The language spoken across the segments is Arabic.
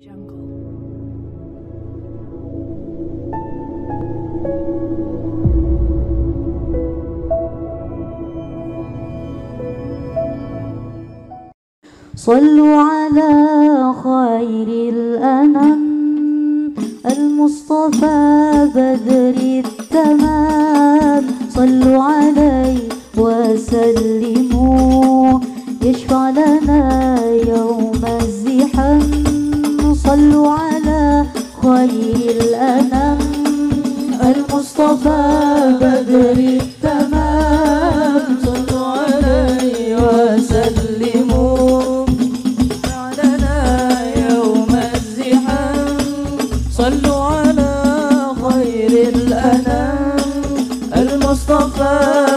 صلوا على خير الأنام. المصطفى بدر التمام. صلوا عليه وسلموا خير الأنام. المصطفى بدر التمام. صلوا عليه وسلموا. علنا يوم الزحام. صلوا على خير الأنام. المصطفى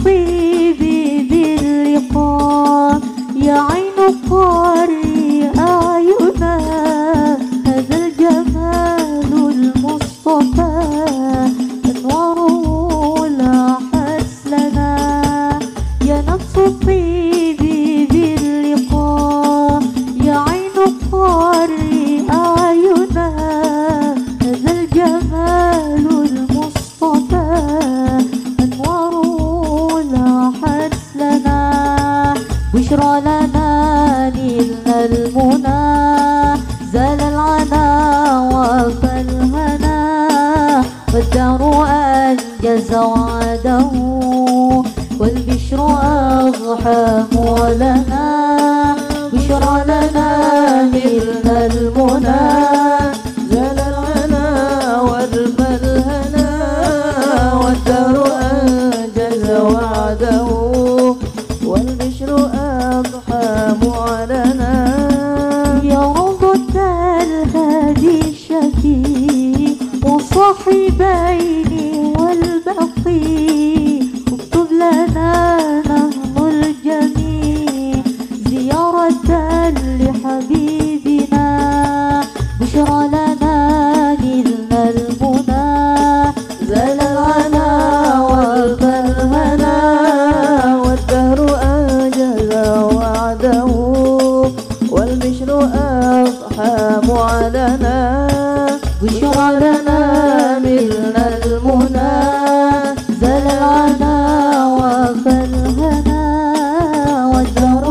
الطيب باللقاء يا عين قاري أعينا هذا الجمال المصطفى أنواره لاحت لنا. يا نفس الطيب باللقاء يا عين قاري بشرى لنا نيلنا المنى زال العنا وفالهنا والدهر أنجز وعده والبشر أضحى لنا بشرى لنا نيلنا المنى زال العنا والفالهنا والدهر أنجز وعده والبشر وأضحى معلنا بشرى لنا ملنا المنى. زل العنا وفى الهنا والدرى